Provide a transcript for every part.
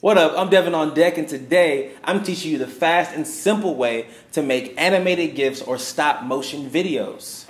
What up? I'm Devan on deck, and today I'm teaching you the fast and simple way to make animated GIFs or stop motion videos.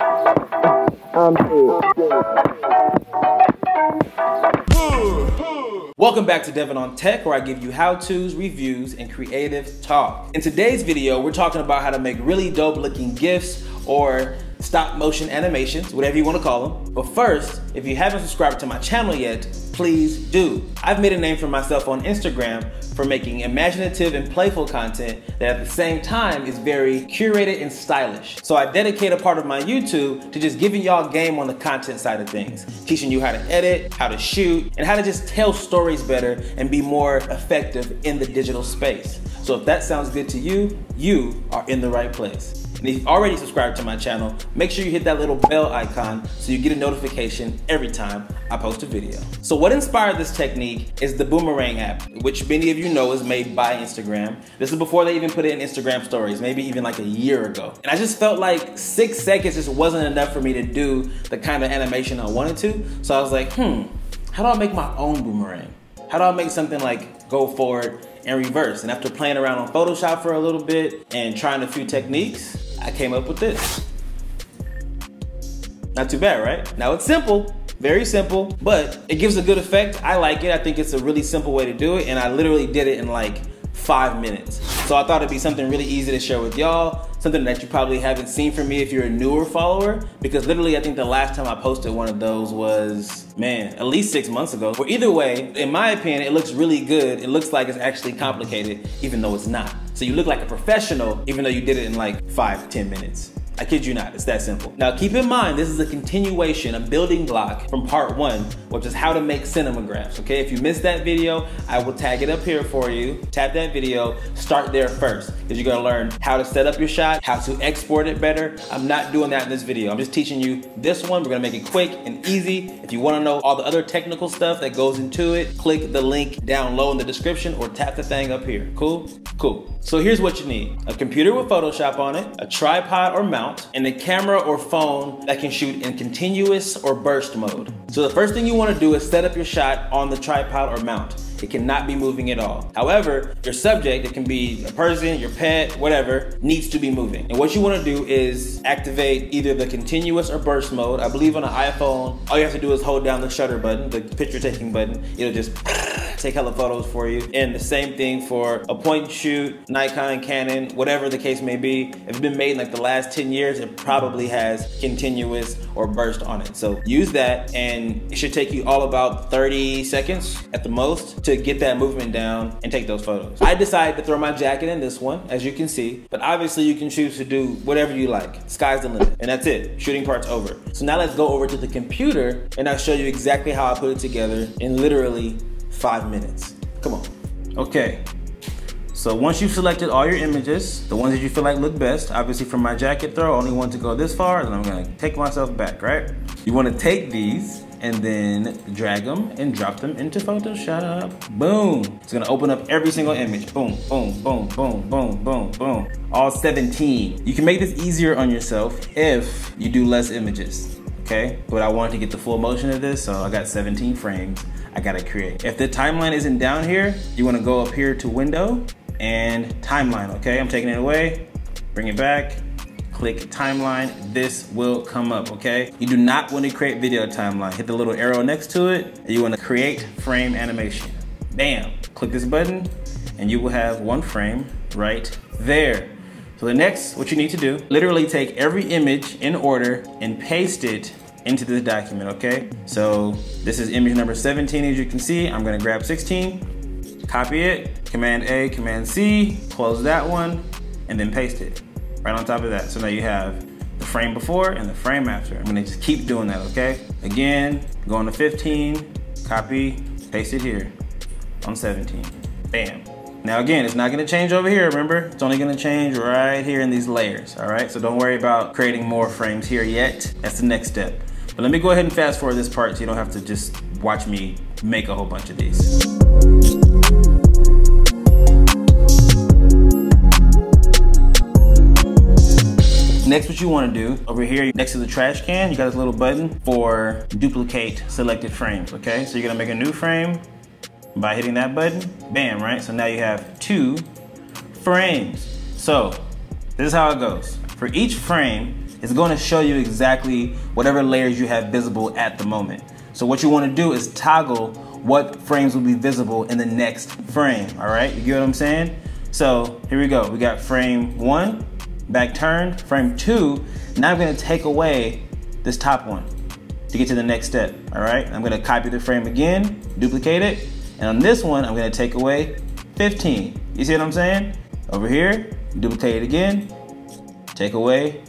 Welcome back to Devan on Tech, where I give you how-tos, reviews, and creative talk. In today's video, we're talking about how to make really dope looking GIFs or stop motion animations, whatever you want to call them. But first, if you haven't subscribed to my channel yet, please do. I've made a name for myself on Instagram for making imaginative and playful content that at the same time is very curated and stylish. So I dedicate a part of my YouTube to just giving y'all game on the content side of things, teaching you how to edit, how to shoot, and how to just tell stories better and be more effective in the digital space. So if that sounds good to you, you are in the right place. And if you've already subscribed to my channel, make sure you hit that little bell icon so you get a notification every time I post a video. So what inspired this technique is the Boomerang app, which many of you know is made by Instagram. This is before they even put it in Instagram stories, maybe even like a year ago. And I just felt like six seconds just wasn't enough for me to do the kind of animation I wanted to. So I was like, hmm, how do I make my own boomerang? How do I make something like go forward and reverse? And after playing around on Photoshop for a little bit and trying a few techniques, I came up with this. Not too bad, right? Now it's simple, very simple, but it gives a good effect. I like it. I think it's a really simple way to do it, and I literally did it in like five minutes. So I thought it'd be something really easy to share with y'all, something that you probably haven't seen from me if you're a newer follower, because literally I think the last time I posted one of those was, man, at least six months ago. But either way, in my opinion, it looks really good. It looks like it's actually complicated, even though it's not. So you look like a professional, even though you did it in like five, ten minutes. I kid you not, it's that simple. Now keep in mind, this is a continuation, a building block from part one, which is how to make cinemagraphs, okay? If you missed that video, I will tag it up here for you. Tap that video, start there first, because you're gonna learn how to set up your shot, how to export it better. I'm not doing that in this video. I'm just teaching you this one. We're gonna make it quick and easy. If you wanna know all the other technical stuff that goes into it, click the link down low in the description or tap the thing up here. Cool? Cool. So here's what you need. A computer with Photoshop on it, a tripod or mount, mount and a camera or phone that can shoot in continuous or burst mode. So the first thing you wanna do is set up your shot on the tripod or mount. It cannot be moving at all. However, your subject, it can be a person, your pet, whatever, needs to be moving. And what you wanna do is activate either the continuous or burst mode. I believe on an iPhone, all you have to do is hold down the shutter button, the picture taking button. It'll just take hella photos for you. And the same thing for a point and shoot, Nikon, Canon, whatever the case may be. If it's been made in like the last 10 years, it probably has continuous or burst on it. So use that and it should take you all about 30 seconds at the most to get that movement down and take those photos. I decided to throw my jacket in this one, as you can see, but obviously you can choose to do whatever you like. Sky's the limit, and that's it. Shooting part's over. So now let's go over to the computer and I'll show you exactly how I put it together in literally five minutes. Come on. Okay, so once you've selected all your images, the ones that you feel like look best, obviously from my jacket throw, I only want to go this far, then I'm gonna take myself back, right? You wanna take these and then drag them and drop them into Photoshop. Boom. It's gonna open up every single image. Boom, boom, boom, boom, boom, boom, boom. All 17. You can make this easier on yourself if you do less images, okay? But I wanted to get the full motion of this, so I got 17 frames I gotta create. If the timeline isn't down here, you wanna go up here to window and timeline, okay? I'm taking it away, bring it back, click timeline, this will come up, okay? You do not want to create video timeline. Hit the little arrow next to it, you wanna create frame animation. Bam, click this button, and you will have one frame right there. So the next, what you need to do, literally take every image in order and paste it into this document, okay? So this is image number 17, as you can see. I'm gonna grab 16, copy it, Command A, Command C, close that one, and then paste it right on top of that. So now you have the frame before and the frame after. I'm gonna just keep doing that, okay? Again, go on to 15, copy, paste it here on 17. Bam. Now again, it's not gonna change over here, remember? It's only gonna change right here in these layers, all right? So don't worry about creating more frames here yet. That's the next step. But let me go ahead and fast forward this part so you don't have to just watch me make a whole bunch of these. Next, what you wanna do, over here next to the trash can, you got this little button for duplicate selected frames, okay? So you're gonna make a new frame, by hitting that button, bam, right? So now you have two frames. So this is how it goes. For each frame, it's going to show you exactly whatever layers you have visible at the moment. So what you want to do is toggle what frames will be visible in the next frame, all right? You get what I'm saying? So here we go. We got frame one, back turned, frame two. Now I'm gonna take away this top one to get to the next step, all right? I'm gonna copy the frame again, duplicate it, and on this one, I'm gonna take away 15. You see what I'm saying? Over here, duplicate it again, take away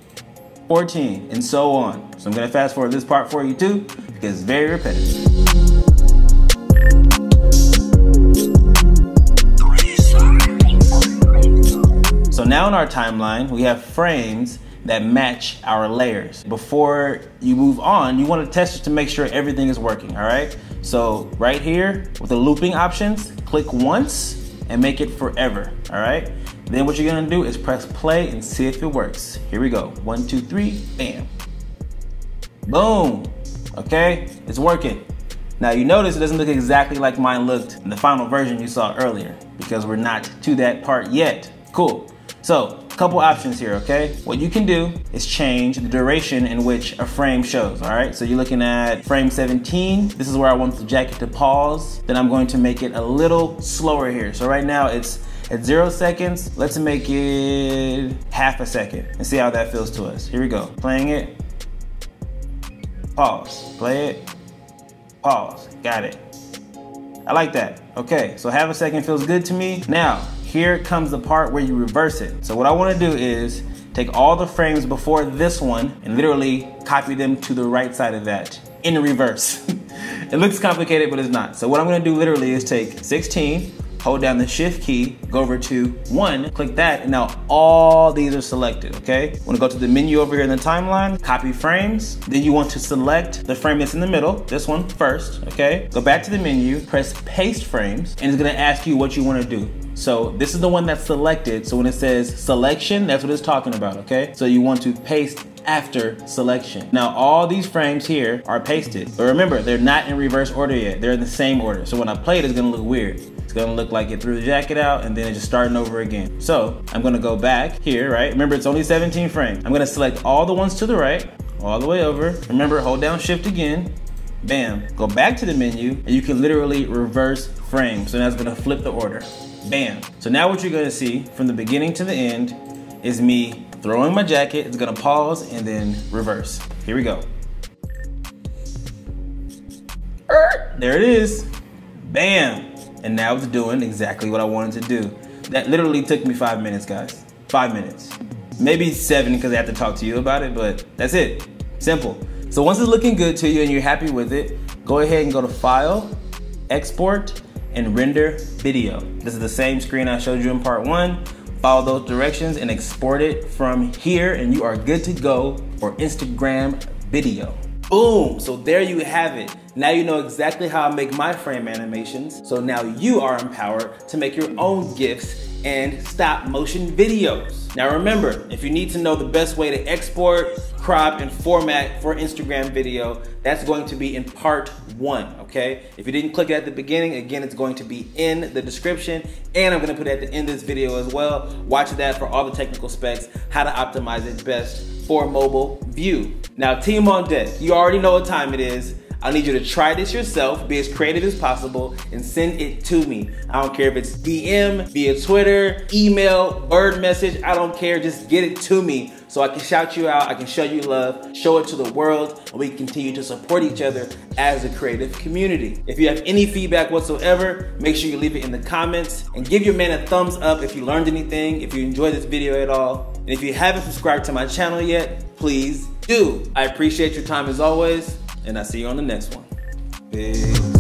14, and so on. So I'm gonna fast forward this part for you too, because it's very repetitive. So now in our timeline, we have frames that match our layers. Before you move on, you wanna test it to make sure everything is working, all right? So right here, with the looping options, click once and make it forever, all right? Then what you're gonna do is press play and see if it works. Here we go. One, two, three, bam. Boom. Okay, it's working. Now you notice it doesn't look exactly like mine looked in the final version you saw earlier because we're not to that part yet. Cool. So, a couple options here, okay? What you can do is change the duration in which a frame shows, all right? So you're looking at frame 17. This is where I want the jacket to pause. Then I'm going to make it a little slower here. So right now it's at zero seconds, let's make it half a second and see how that feels to us. Here we go. Playing it. Pause. Play it. Pause. Got it. I like that. Okay, so half a second feels good to me. Now, here comes the part where you reverse it. So what I wanna do is take all the frames before this one and literally copy them to the right side of that in reverse. it looks complicated, but it's not. So what I'm gonna do literally is take 16, hold down the shift key, go over to one, click that, and now all these are selected, okay? Want to go to the menu over here in the timeline, copy frames, then you want to select the frame that's in the middle, this one first, okay? Go back to the menu, press paste frames, and it's gonna ask you what you wanna do. So this is the one that's selected, so when it says selection, that's what it's talking about, okay? So you want to paste after selection. Now all these frames here are pasted, but remember, they're not in reverse order yet. They're in the same order. So when I play it, it's gonna look weird. It's gonna look like it threw the jacket out and then it's just starting over again. So I'm gonna go back here, right? Remember, it's only 17 frames. I'm gonna select all the ones to the right, all the way over. Remember, hold down shift again. Bam, go back to the menu and you can literally reverse frame. So now it's gonna flip the order. Bam. So now what you're gonna see from the beginning to the end is me throwing my jacket. It's gonna pause and then reverse. Here we go. Er, there it is. Bam and now it's doing exactly what I wanted to do. That literally took me five minutes, guys. Five minutes. Maybe seven because I have to talk to you about it, but that's it. Simple. So once it's looking good to you and you're happy with it, go ahead and go to File, Export, and Render Video. This is the same screen I showed you in part one. Follow those directions and export it from here and you are good to go for Instagram video. Boom, so there you have it. Now you know exactly how I make my frame animations. So now you are empowered to make your own GIFs and stop motion videos. Now remember, if you need to know the best way to export, crop, and format for Instagram video, that's going to be in part one, okay? If you didn't click it at the beginning, again, it's going to be in the description, and I'm gonna put it at the end of this video as well. Watch that for all the technical specs, how to optimize it best for mobile view. Now, team on deck, you already know what time it is. I need you to try this yourself, be as creative as possible, and send it to me. I don't care if it's DM, via Twitter, email, bird message, I don't care. Just get it to me so I can shout you out, I can show you love, show it to the world, and we continue to support each other as a creative community. If you have any feedback whatsoever, make sure you leave it in the comments and give your man a thumbs up if you learned anything, if you enjoyed this video at all. And if you haven't subscribed to my channel yet, please do. I appreciate your time as always and I'll see you on the next one. Peace.